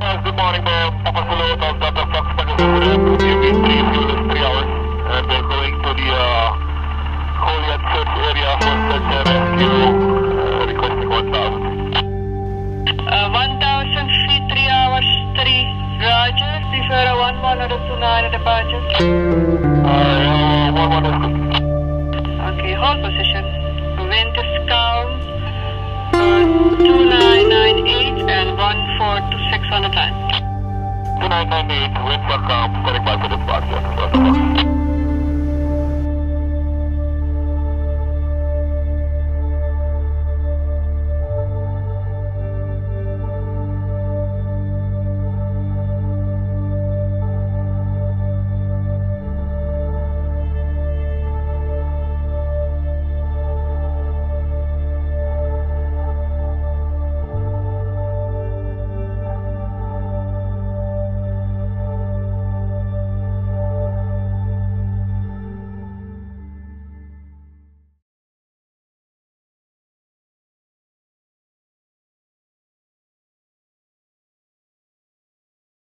Uh, good morning, ma'am. Fox, UB 3 fuel is 3 hours. And we're going to the uh, Joliet Church area for search and rescue, uh, requesting 1,000. Uh, 1000 feet, 3 hours, 3. Roger. Please wear a 11029 departure. Uh, one one is good. Okay, hold position. Wind is calm. Uh, 2998 and 1426 on the time. 2998, winds are calm,